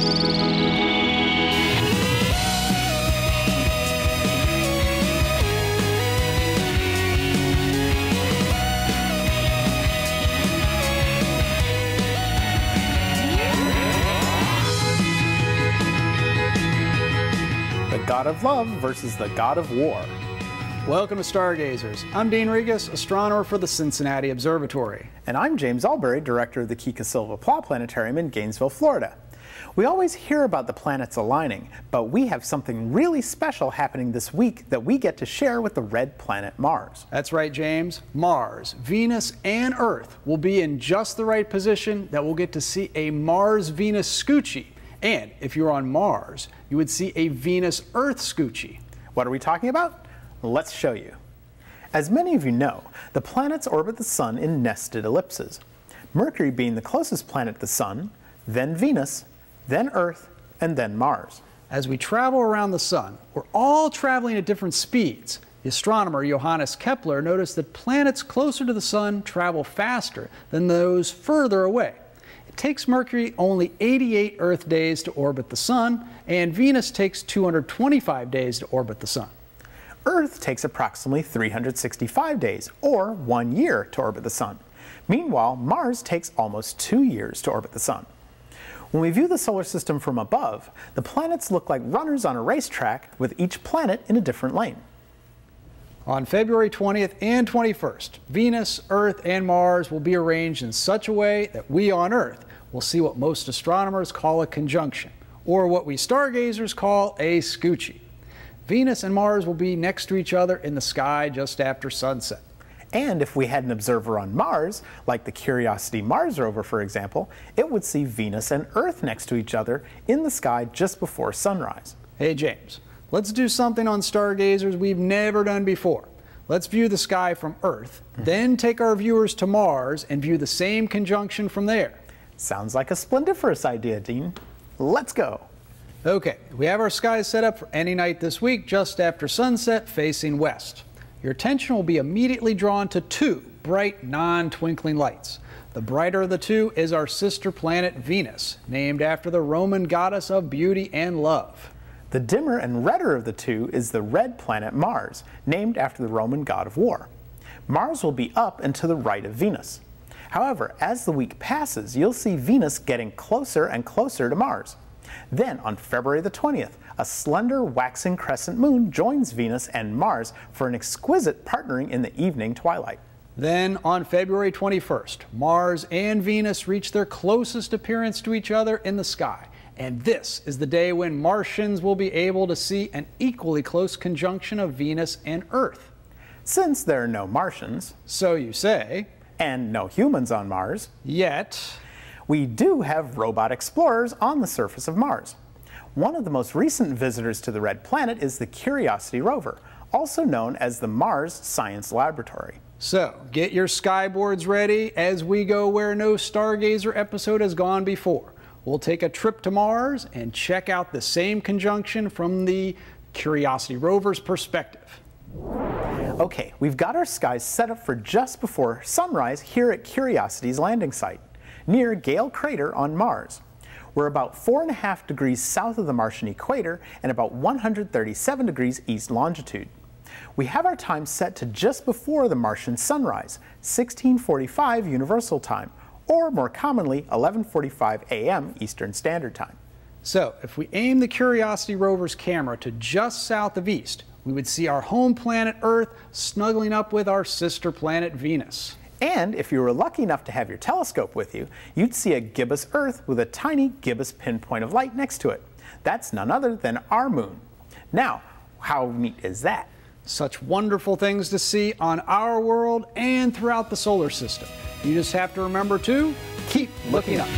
The God of Love versus the God of War. Welcome to Stargazers. I'm Dean Regas, astronomer for the Cincinnati Observatory. And I'm James Albury, director of the Kika Silva Pla Planetarium in Gainesville, Florida. We always hear about the planets aligning, but we have something really special happening this week that we get to share with the red planet Mars. That's right, James. Mars, Venus, and Earth will be in just the right position that we'll get to see a Mars Venus scoochie. And if you're on Mars, you would see a Venus Earth scoochie. What are we talking about? Let's show you. As many of you know, the planets orbit the Sun in nested ellipses. Mercury being the closest planet to the Sun, then Venus, then Earth, and then Mars. As we travel around the Sun, we're all traveling at different speeds. The astronomer Johannes Kepler noticed that planets closer to the Sun travel faster than those further away. It takes Mercury only 88 Earth days to orbit the Sun, and Venus takes 225 days to orbit the Sun. Earth takes approximately 365 days, or one year, to orbit the Sun. Meanwhile, Mars takes almost two years to orbit the Sun. When we view the solar system from above, the planets look like runners on a racetrack with each planet in a different lane. On February 20th and 21st, Venus, Earth, and Mars will be arranged in such a way that we on Earth will see what most astronomers call a conjunction, or what we stargazers call a scoochie. Venus and Mars will be next to each other in the sky just after sunset. And if we had an observer on Mars, like the Curiosity Mars rover for example, it would see Venus and Earth next to each other in the sky just before sunrise. Hey James, let's do something on Stargazers we've never done before. Let's view the sky from Earth, mm-hmm. then take our viewers to Mars and view the same conjunction from there. Sounds like a splendiferous idea, Dean. Let's go. Okay, we have our skies set up for any night this week just after sunset facing west. Your attention will be immediately drawn to two bright, non-twinkling lights. The brighter of the two is our sister planet Venus, named after the Roman goddess of beauty and love. The dimmer and redder of the two is the red planet Mars, named after the Roman god of war. Mars will be up and to the right of Venus. However, as the week passes, you'll see Venus getting closer and closer to Mars. Then, on February the 20th, a slender waxing crescent moon joins Venus and Mars for an exquisite partnering in the evening twilight. Then, on February 21st, Mars and Venus reach their closest appearance to each other in the sky. And this is the day when Martians will be able to see an equally close conjunction of Venus and Earth. Since there are no Martians, So you say, and no humans on Mars, yet we do have robot explorers on the surface of Mars. One of the most recent visitors to the red planet is the Curiosity rover, also known as the Mars Science Laboratory. So, get your skyboards ready as we go where no Stargazer episode has gone before. We'll take a trip to Mars and check out the same conjunction from the Curiosity rover's perspective. Okay, we've got our skies set up for just before sunrise here at Curiosity's landing site, near Gale Crater on Mars. We're about 4.5 degrees south of the Martian equator and about 137 degrees east longitude. We have our time set to just before the Martian sunrise, 1645 Universal Time, or more commonly 11:45 a.m. Eastern Standard Time. So, if we aim the Curiosity rover's camera to just south of east, we would see our home planet Earth snuggling up with our sister planet Venus. And if you were lucky enough to have your telescope with you, you'd see a gibbous Earth with a tiny gibbous pinpoint of light next to it. That's none other than our moon. Now, how neat is that? Such wonderful things to see on our world and throughout the solar system. You just have to remember to keep looking up.